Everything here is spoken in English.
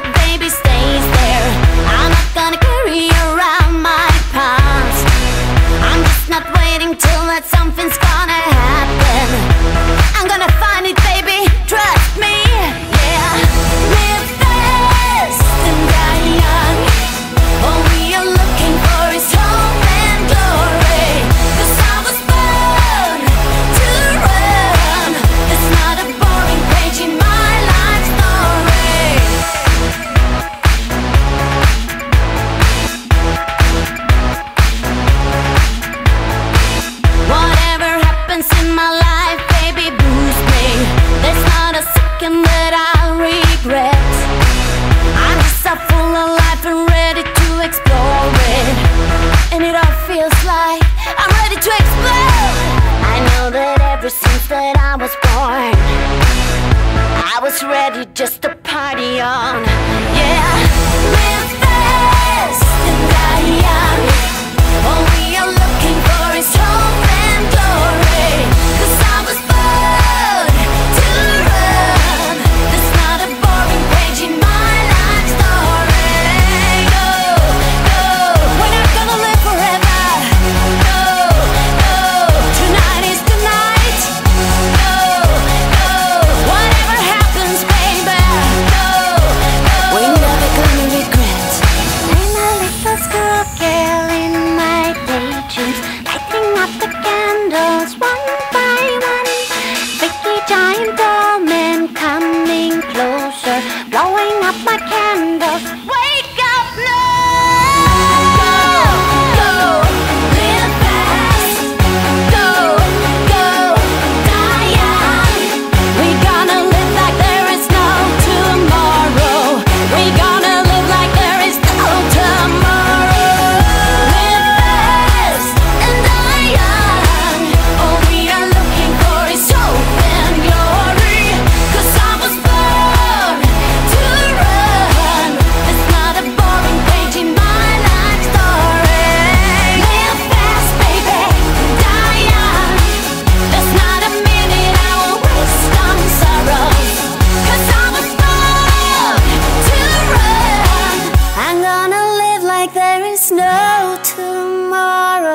baby stays there. I'm not gonna carry around my I'm ready to explode. I know that ever since that I was born I was ready just to party on. is no tomorrow.